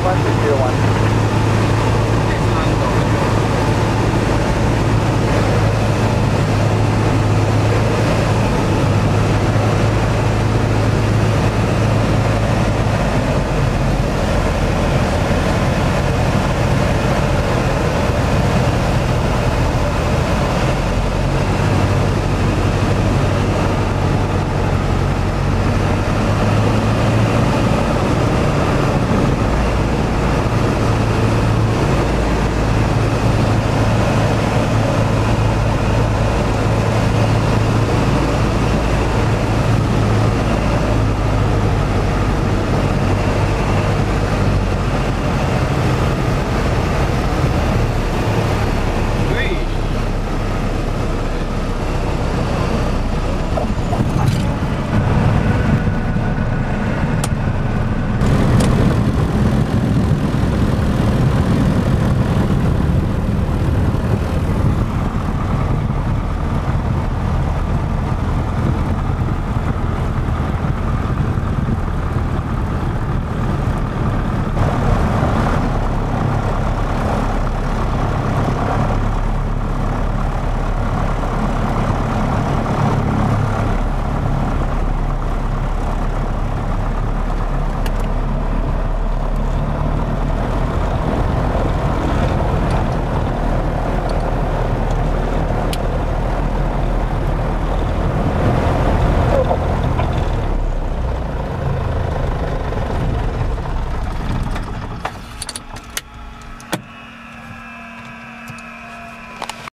Western 01.